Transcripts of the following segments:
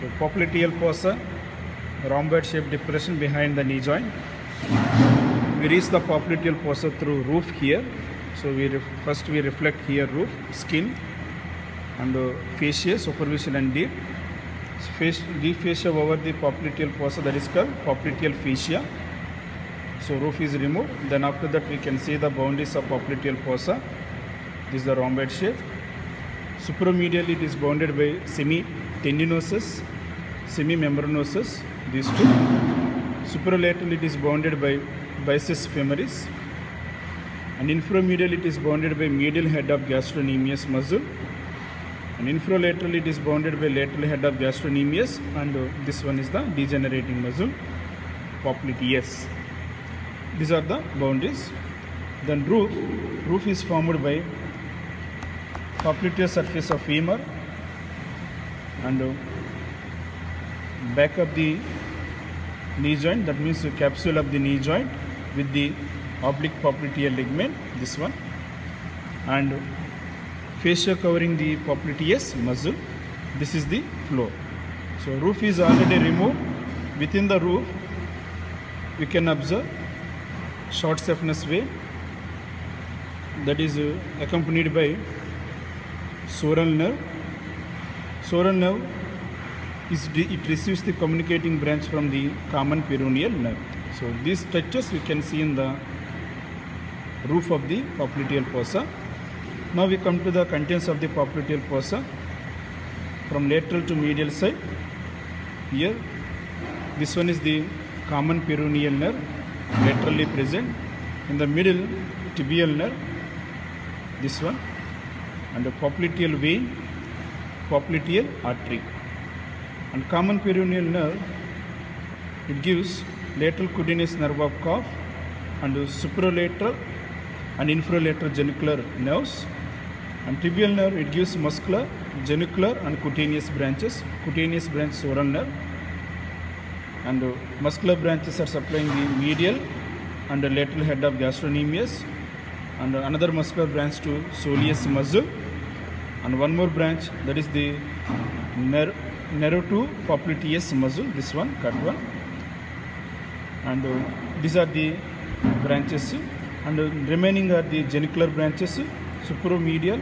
So popliteal fossa, rhomboid shaped depression behind the knee joint. We reach the popliteal fossa through roof here. So we first we reflect here roof, skin, and uh, fascia, superficial and deep. So face, deep fascia over the popliteal fossa that is called popliteal fascia. So roof is removed. Then after that we can see the boundaries of popliteal fossa. This is the rhomboid shape. Supromedially it is bounded by semi-tendinosus, semi-membranosus, these two. Supralaterally it is bounded by biceps femoris. And inframedially it is bounded by medial head of gastrocnemius muscle. And infralaterally it is bounded by lateral head of gastrocnemius. And uh, this one is the degenerating muscle, popliteus. These are the boundaries. Then roof, roof is formed by popliteal surface of femur and uh, back of the knee joint that means the capsule of the knee joint with the oblique popliteal ligament this one. And fascia covering the popliteus muscle this is the floor. So roof is already removed. Within the roof we can observe short saphenous vein that is uh, accompanied by sural nerve. Sural nerve is it receives the communicating branch from the common peroneal nerve. So these structures we can see in the roof of the popliteal fossa. Now we come to the contents of the popliteal fossa from lateral to medial side. Here, this one is the common peroneal nerve laterally present. In the middle, tibial nerve. This one and the popliteal vein, popliteal artery. And common peroneal nerve, it gives lateral cutaneous nerve of calf and supralateral and infralateral genicular nerves. And tibial nerve, it gives muscular, genicular and cutaneous branches. Cutaneous branch sural nerve. And muscular branches are supplying the medial and the lateral head of gastrocnemius and another muscular branch to soleus muscle and one more branch that is the nerve to popliteus muscle this one cut one. And uh, these are the branches. And uh, remaining are the genicular branches supromedial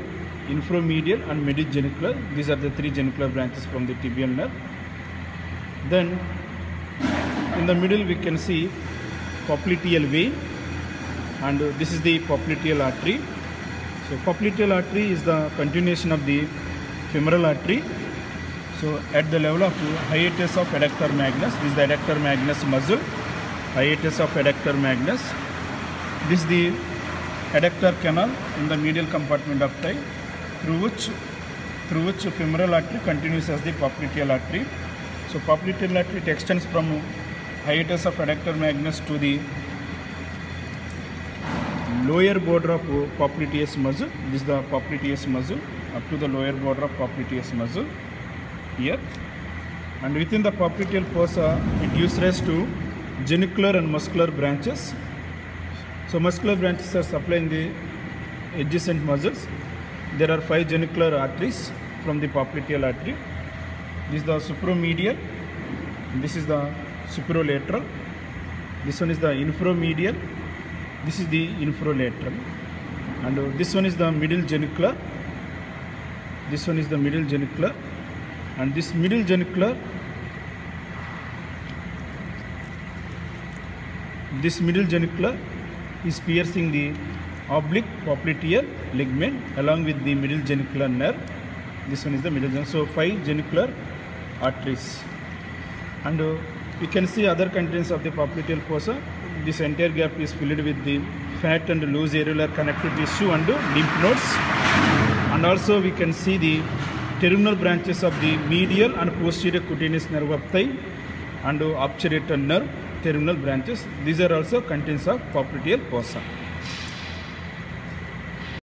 inframedial and medigenicular. These are the three genicular branches from the tibial nerve. Then in the middle we can see popliteal vein. And uh, this is the popliteal artery. So popliteal artery is the continuation of the femoral artery. So at the level of hiatus of adductor magnus, this is the adductor magnus muscle, hiatus of adductor magnus. This is the adductor canal in the medial compartment of thigh through which through which femoral artery continues as the popliteal artery. So popliteal artery extends from hiatus of adductor magnus to the lower border of popliteus muscle. This is the popliteus muscle up to the lower border of popliteus muscle here. And within the popliteal fossa, it gives rise to genicular and muscular branches. So muscular branches are supplying the adjacent muscles. There are five genicular arteries from the popliteal artery. This is the supromedial. This is the supralateral. This one is the inframedial this is the infralateral and uh, this one is the middle genicular this one is the middle genicular and this middle genicular this middle genicular is piercing the oblique popliteal ligament along with the middle genicular nerve this one is the middle genicular so five genicular arteries and uh, you can see other contents of the popliteal fossa this entire gap is filled with the fat and loose areolar connective tissue and lymph nodes. And also we can see the terminal branches of the medial and posterior cutaneous nerve thigh and obturator nerve terminal branches. These are also contents of popliteal fossa